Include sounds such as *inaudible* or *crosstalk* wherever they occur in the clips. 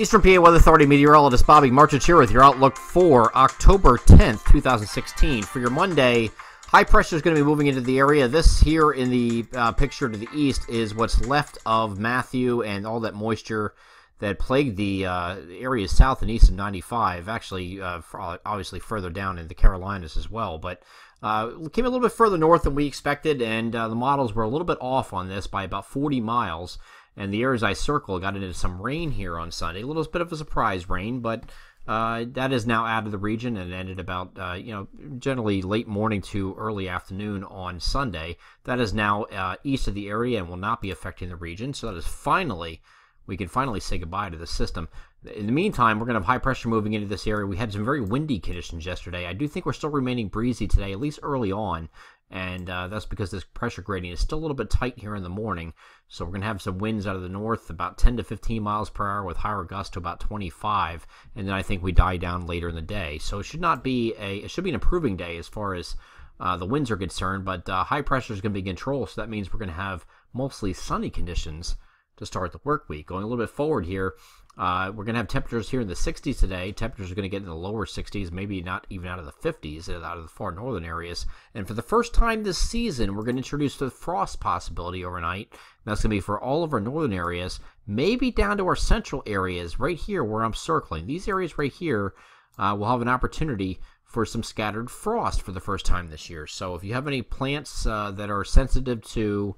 Eastern PA Weather Authority meteorologist Bobby Martrich here with your outlook for October 10th, 2016. For your Monday, high pressure is going to be moving into the area. This here in the uh, picture to the east is what's left of Matthew and all that moisture that plagued the uh, areas south and east of 95. Actually, uh, obviously further down in the Carolinas as well. But uh, came a little bit further north than we expected, and uh, the models were a little bit off on this by about 40 miles and the areas I circle got into some rain here on Sunday. A little bit of a surprise rain, but uh, that is now out of the region and ended about uh, you know generally late morning to early afternoon on Sunday. That is now uh, east of the area and will not be affecting the region. So that is finally we can finally say goodbye to the system. In the meantime, we're going to have high pressure moving into this area. We had some very windy conditions yesterday. I do think we're still remaining breezy today, at least early on and uh, that's because this pressure gradient is still a little bit tight here in the morning. So we're going to have some winds out of the north, about 10 to 15 miles per hour, with higher gusts to about 25, and then I think we die down later in the day. So it should not be a it should be an improving day as far as uh, the winds are concerned, but uh, high pressure is going to be in control, so that means we're going to have mostly sunny conditions to start the work week. Going a little bit forward here, uh, we're going to have temperatures here in the 60s today. Temperatures are going to get in the lower 60s, maybe not even out of the 50s, out of the far northern areas. And for the first time this season, we're going to introduce the frost possibility overnight. That's going to be for all of our northern areas, maybe down to our central areas right here where I'm circling. These areas right here uh, will have an opportunity for some scattered frost for the first time this year. So if you have any plants uh, that are sensitive to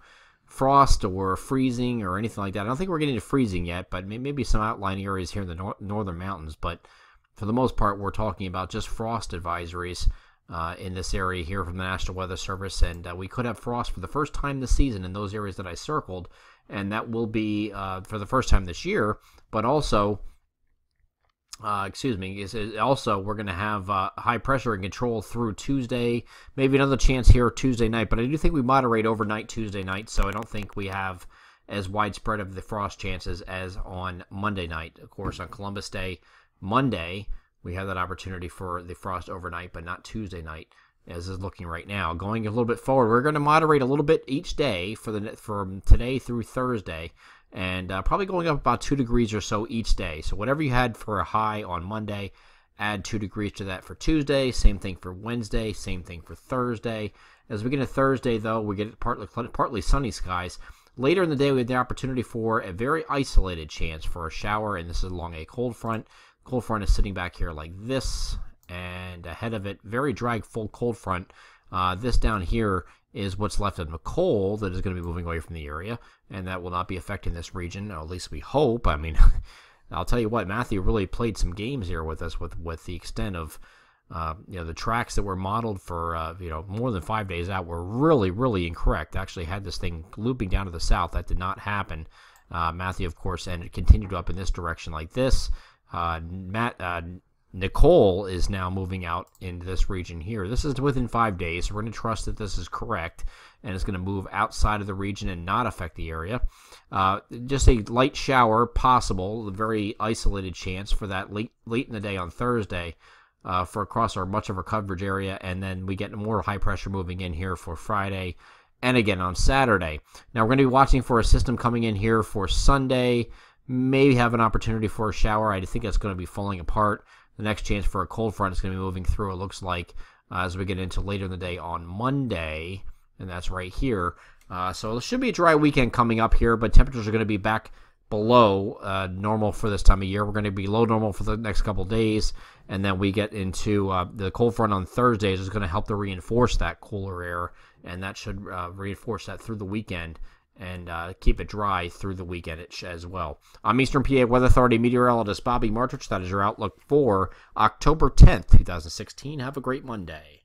frost or freezing or anything like that. I don't think we're getting to freezing yet, but maybe some outlying areas here in the nor- northern mountains. But for the most part, we're talking about just frost advisories uh, in this area here from the National Weather Service, and uh, we could have frost for the first time this season in those areas that I circled, and that will be uh, for the first time this year. But also uh, excuse me, is, is also we're going to have uh, high pressure and control through Tuesday. Maybe another chance here Tuesday night, but I do think we moderate overnight Tuesday night, so I don't think we have as widespread of the frost chances as on Monday night. Of course, on Columbus Day, Monday, we have that opportunity for the frost overnight, but not Tuesday night as is looking right now. Going a little bit forward, we're going to moderate a little bit each day for the from today through Thursday and uh, probably going up about two degrees or so each day. So whatever you had for a high on Monday, add two degrees to that for Tuesday. Same thing for Wednesday. Same thing for Thursday. As we get to Thursday, though, we get partly partly sunny skies. Later in the day, we have the opportunity for a very isolated chance for a shower, and this is along a cold front. Cold front is sitting back here like this, and ahead of it, very drag full cold front. Uh, this down here is what's left of Nicole that is going to be moving away from the area, and that will not be affecting this region, at least we hope. I mean, *laughs* I'll tell you what, Matthew really played some games here with us with, with the extent of, uh, you know, the tracks that were modeled for, uh, you know, more than five days out were really, really incorrect. Actually had this thing looping down to the south. That did not happen. Uh, Matthew, of course, and it continued up in this direction like this. Uh, Matt, uh, Nicole is now moving out into this region here. This is within five days, so we're going to trust that this is correct and it's going to move outside of the region and not affect the area. Uh, just a light shower possible, a very isolated chance for that late late in the day on Thursday uh, for across our much of our coverage area, and then we get more high pressure moving in here for Friday and again on Saturday. Now we're going to be watching for a system coming in here for Sunday. Maybe have an opportunity for a shower. I think that's going to be falling apart. The next chance for a cold front is going to be moving through, it looks like, uh, as we get into later in the day on Monday, and that's right here. Uh, so it should be a dry weekend coming up here, but temperatures are going to be back below uh, normal for this time of year. We're going to be low normal for the next couple days, and then we get into uh, the cold front on Thursdays is going to help to reinforce that cooler air, and that should uh, reinforce that through the weekend and uh, keep it dry through the weekend as well. I'm Eastern PA Weather Authority meteorologist Bobby Martrich. That is your outlook for October 10th, 2016. Have a great Monday.